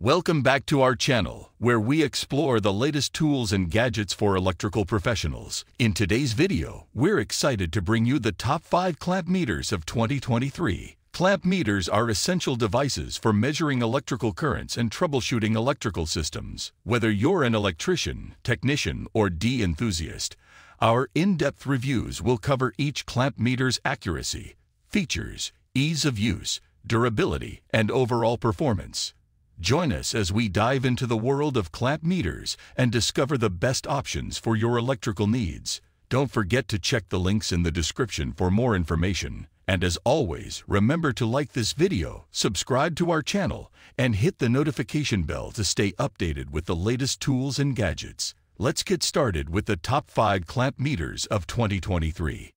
Welcome back to our channel, where we explore the latest tools and gadgets for electrical professionals. In today's video, we're excited to bring you the top 5 clamp meters of 2023. Clamp meters are essential devices for measuring electrical currents and troubleshooting electrical systems. Whether you're an electrician, technician, or D enthusiast, our in-depth reviews will cover each clamp meter's accuracy, features, ease of use, durability, and overall performance. Join us as we dive into the world of clamp meters and discover the best options for your electrical needs. Don't forget to check the links in the description for more information. And as always, remember to like this video, subscribe to our channel, and hit the notification bell to stay updated with the latest tools and gadgets. Let's get started with the top 5 clamp meters of 2023.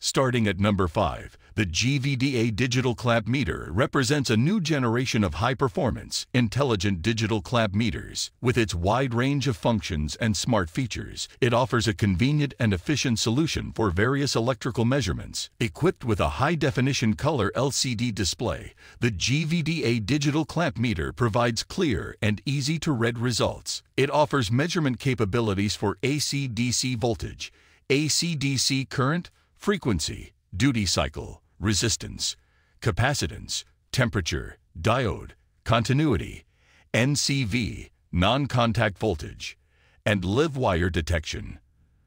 Starting at number 5, the GVDA digital clamp meter represents a new generation of high-performance, intelligent digital clamp meters. With its wide range of functions and smart features, it offers a convenient and efficient solution for various electrical measurements. Equipped with a high-definition color LCD display, the GVDA digital clamp meter provides clear and easy-to-read results. It offers measurement capabilities for AC-DC voltage, AC-DC current, frequency, duty cycle, resistance, capacitance, temperature, diode, continuity, NCV, non-contact voltage, and live wire detection.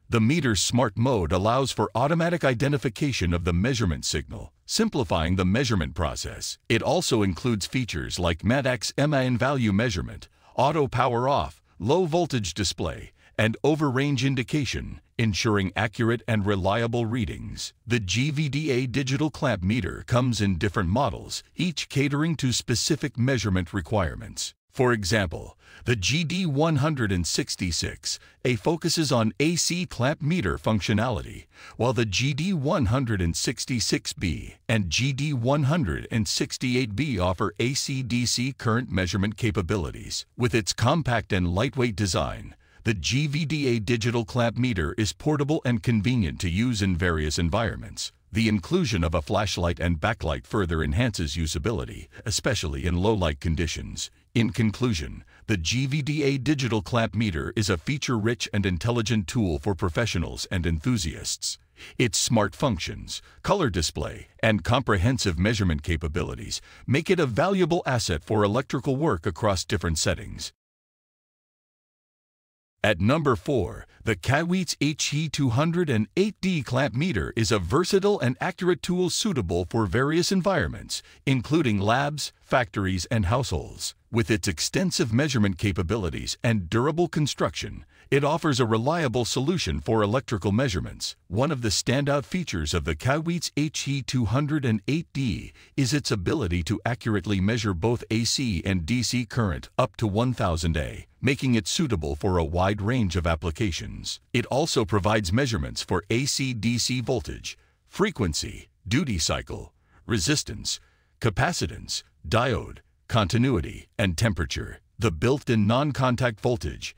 The meter's smart mode allows for automatic identification of the measurement signal, simplifying the measurement process. It also includes features like MEDX MAN value measurement, auto power off, low voltage display, and over-range indication, ensuring accurate and reliable readings. The GVDA digital clamp meter comes in different models, each catering to specific measurement requirements. For example, the GD166 A focuses on AC clamp meter functionality, while the GD166B and GD168B offer AC-DC current measurement capabilities. With its compact and lightweight design, the GVDA digital clamp meter is portable and convenient to use in various environments. The inclusion of a flashlight and backlight further enhances usability, especially in low-light conditions. In conclusion, the GVDA digital clamp meter is a feature-rich and intelligent tool for professionals and enthusiasts. Its smart functions, color display, and comprehensive measurement capabilities make it a valuable asset for electrical work across different settings. At number 4, the Kaiweets HT208D clamp meter is a versatile and accurate tool suitable for various environments, including labs, factories, and households. With its extensive measurement capabilities and durable construction, it offers a reliable solution for electrical measurements. One of the standout features of the Kaiweets HT208D is its ability to accurately measure both AC and DC current up to 1000 A, making it suitable for a wide range of applications. It also provides measurements for AC-DC voltage, frequency, duty cycle, resistance, capacitance, diode, continuity, and temperature. The built-in non-contact voltage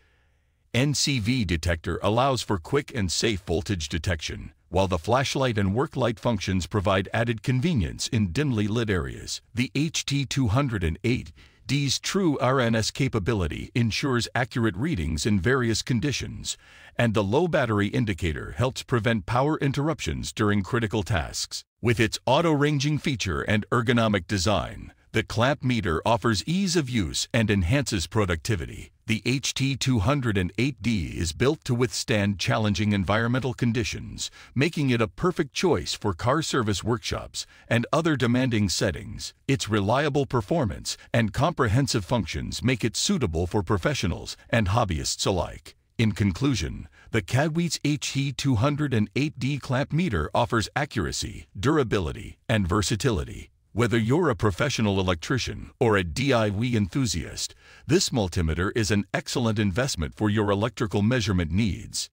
NCV detector allows for quick and safe voltage detection, while the flashlight and work light functions provide added convenience in dimly lit areas. The HT208D's true RMS capability ensures accurate readings in various conditions, and the low battery indicator helps prevent power interruptions during critical tasks. With its auto-ranging feature and ergonomic design, the clamp meter offers ease of use and enhances productivity. The HT208D is built to withstand challenging environmental conditions, making it a perfect choice for car service workshops and other demanding settings. Its reliable performance and comprehensive functions make it suitable for professionals and hobbyists alike. In conclusion, the Kaiweets HT208D clamp meter offers accuracy, durability, and versatility whether you're a professional electrician or a DIY enthusiast, this multimeter is an excellent investment for your electrical measurement needs.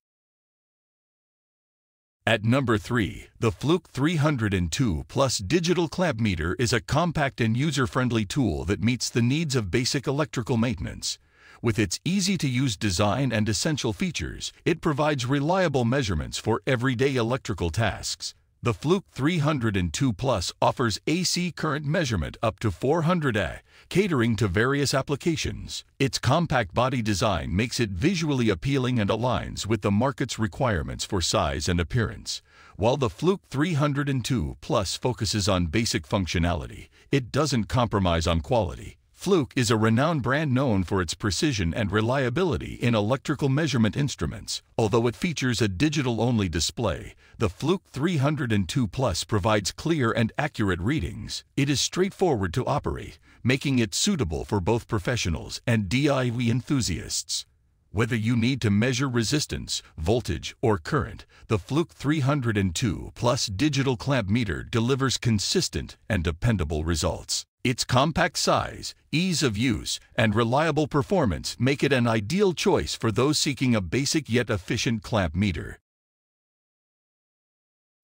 At number 3, the Fluke 302 Plus Digital Clamp Meter is a compact and user-friendly tool that meets the needs of basic electrical maintenance. With its easy-to-use design and essential features, it provides reliable measurements for everyday electrical tasks. The Fluke 302 Plus offers AC current measurement up to 400 A, catering to various applications. Its compact body design makes it visually appealing and aligns with the market's requirements for size and appearance. While the Fluke 302 Plus focuses on basic functionality, it doesn't compromise on quality. Fluke is a renowned brand known for its precision and reliability in electrical measurement instruments. Although it features a digital-only display, the Fluke 302 Plus provides clear and accurate readings. It is straightforward to operate, making it suitable for both professionals and DIY enthusiasts. Whether you need to measure resistance, voltage, or current, the Fluke 302 Plus digital clamp meter delivers consistent and dependable results. Its compact size, ease of use, and reliable performance make it an ideal choice for those seeking a basic yet efficient clamp meter.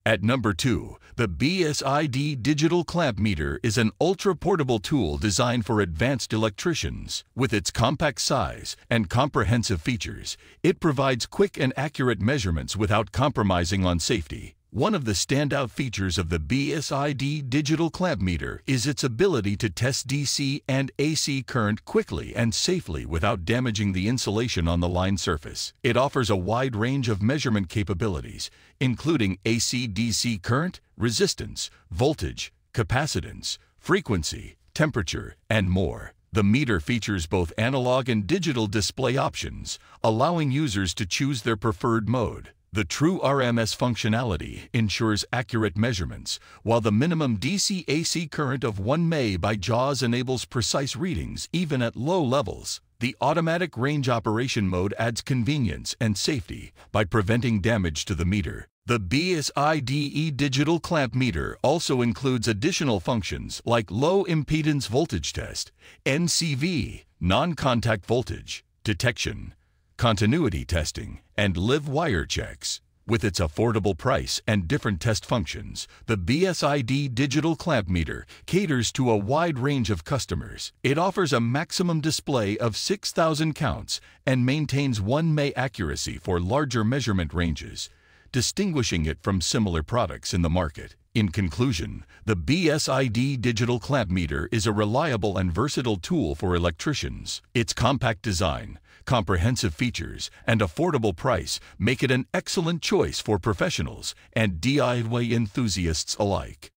At number 2, the BSIDE Digital Clamp Meter is an ultra-portable tool designed for advanced electricians. With its compact size and comprehensive features, it provides quick and accurate measurements without compromising on safety. One of the standout features of the BSIDE digital clamp meter is its ability to test DC and AC current quickly and safely without damaging the insulation on the line surface. It offers a wide range of measurement capabilities, including AC-DC current, resistance, voltage, capacitance, frequency, temperature, and more. The meter features both analog and digital display options, allowing users to choose their preferred mode. The true RMS functionality ensures accurate measurements, while the minimum DC-AC current of 1 mA by JAWS enables precise readings even at low levels. The automatic range operation mode adds convenience and safety by preventing damage to the meter. The BSIDE digital clamp meter also includes additional functions like low impedance voltage test, NCV, non-contact voltage, detection, continuity testing, and live wire checks. With its affordable price and different test functions, the BSIDE digital clamp meter caters to a wide range of customers. It offers a maximum display of 6,000 counts and maintains 1 May accuracy for larger measurement ranges, distinguishing it from similar products in the market. In conclusion, the BSIDE digital clamp meter is a reliable and versatile tool for electricians. Its compact design, comprehensive features, and affordable price make it an excellent choice for professionals and DIY enthusiasts alike.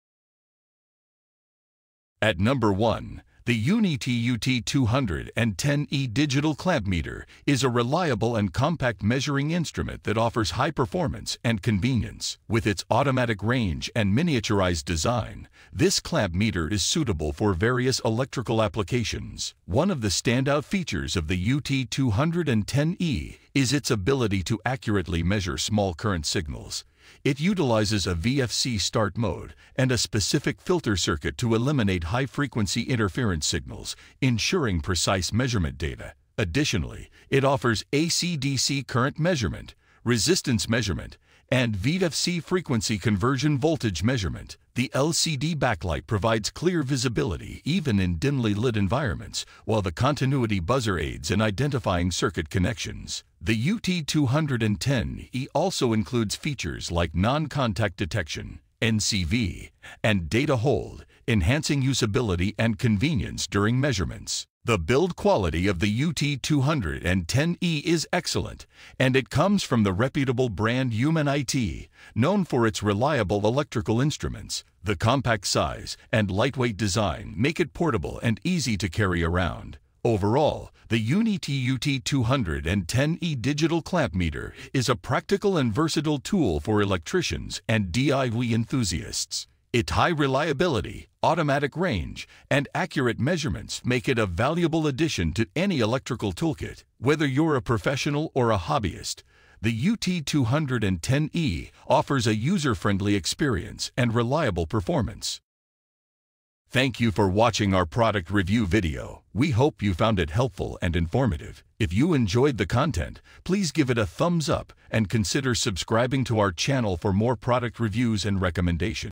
At number 1, the UNI-T UT210E digital clamp meter is a reliable and compact measuring instrument that offers high performance and convenience. With its automatic range and miniaturized design, this clamp meter is suitable for various electrical applications. One of the standout features of the UT210E is its ability to accurately measure small current signals. It utilizes a VFC start mode and a specific filter circuit to eliminate high-frequency interference signals, ensuring precise measurement data. Additionally, it offers AC-DC current measurement, resistance measurement, and VFC frequency conversion voltage measurement. The LCD backlight provides clear visibility even in dimly lit environments, while the continuity buzzer aids in identifying circuit connections. The UT210E also includes features like non-contact detection, NCV, and data hold, enhancing usability and convenience during measurements. The build quality of the UT210E is excellent, and it comes from the reputable brand Human IT, known for its reliable electrical instruments. The compact size and lightweight design make it portable and easy to carry around. Overall, the UNI-T UT210E digital clamp meter is a practical and versatile tool for electricians and DIY enthusiasts. Its high reliability, automatic range, and accurate measurements make it a valuable addition to any electrical toolkit. Whether you're a professional or a hobbyist, the UT210E offers a user-friendly experience and reliable performance. Thank you for watching our product review video. We hope you found it helpful and informative. If you enjoyed the content, please give it a thumbs up and consider subscribing to our channel for more product reviews and recommendations.